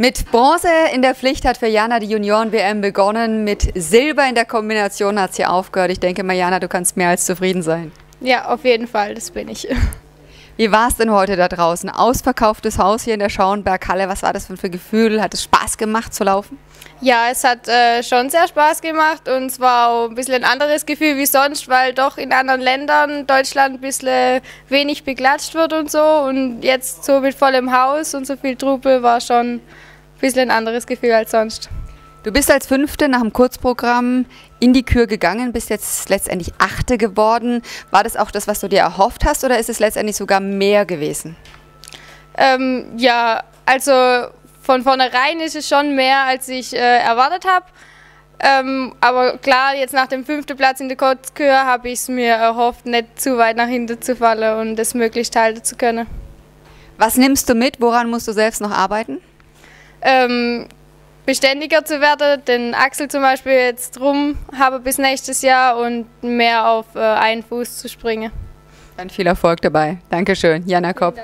Mit Bronze in der Pflicht hat für Jana die Junioren-WM begonnen. Mit Silber in der Kombination hat sie aufgehört. Ich denke mal, Jana, du kannst mehr als zufrieden sein. Ja, auf jeden Fall, das bin ich. Wie war es denn heute da draußen? Ausverkauftes Haus hier in der Schauenberghalle. Was war das für ein Gefühl? Hat es Spaß gemacht zu laufen? Ja, es hat äh, schon sehr Spaß gemacht und es war auch ein bisschen ein anderes Gefühl wie sonst, weil doch in anderen Ländern Deutschland ein bisschen wenig beklatscht wird und so. Und jetzt so mit vollem Haus und so viel Trubel war schon ein bisschen ein anderes Gefühl als sonst. Du bist als Fünfte nach dem Kurzprogramm in die Kür gegangen, bist jetzt letztendlich Achte geworden. War das auch das, was du dir erhofft hast oder ist es letztendlich sogar mehr gewesen? Ähm, ja, also von vornherein ist es schon mehr, als ich äh, erwartet habe. Ähm, aber klar, jetzt nach dem fünften Platz in der Kurzkür habe ich es mir erhofft, nicht zu weit nach hinten zu fallen und es möglichst halten zu können. Was nimmst du mit? Woran musst du selbst noch arbeiten? ähm, beständiger zu werden, den Axel zum Beispiel jetzt drum habe bis nächstes Jahr und mehr auf äh, einen Fuß zu springen. Dann viel Erfolg dabei. Dankeschön, Jana Kopp.